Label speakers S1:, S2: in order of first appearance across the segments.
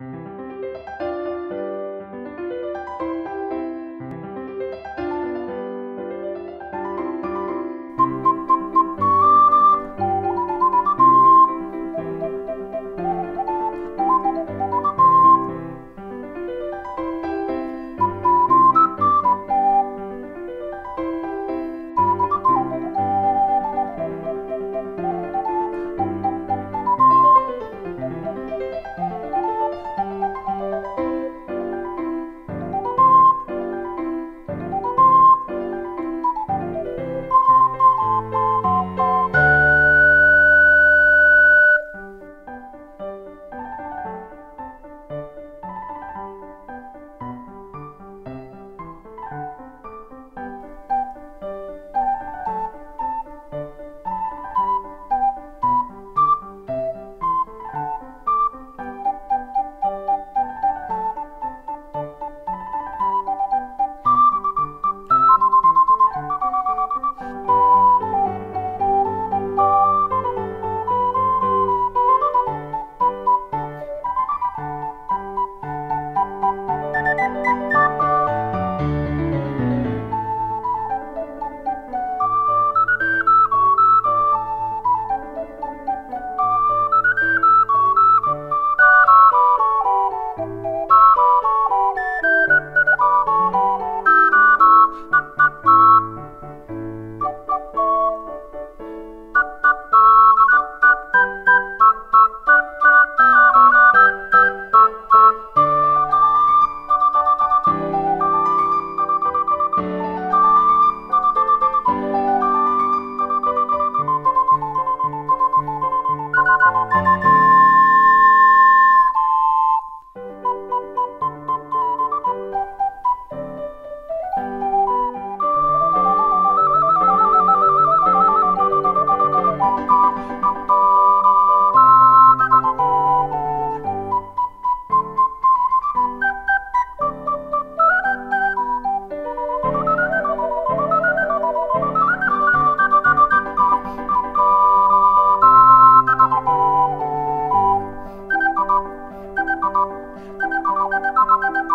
S1: thank you Música Thank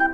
S1: you.